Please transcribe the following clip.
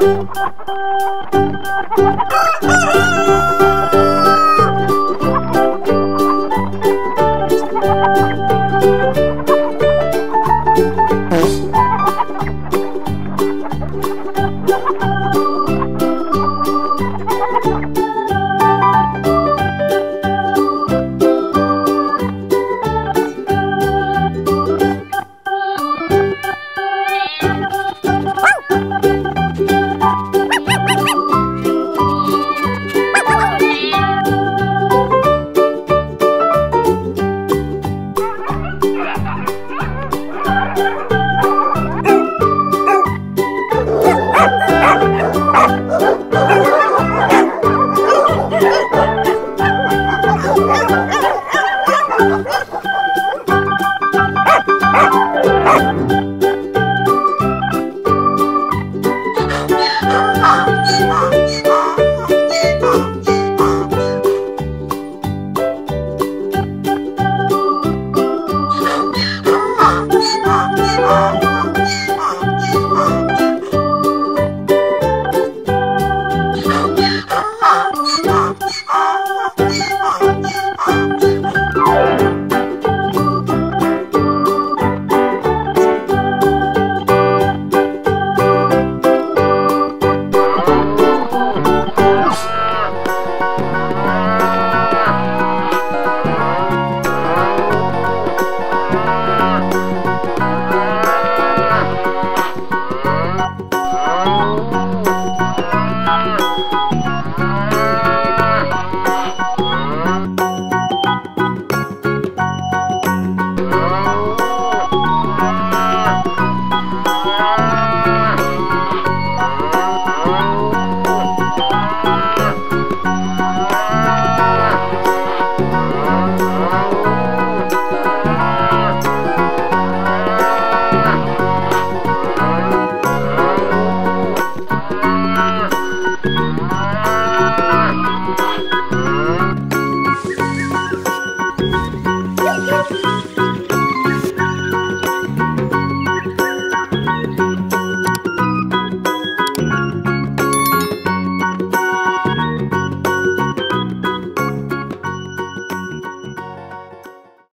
Ha ha ha! Ha ha ha!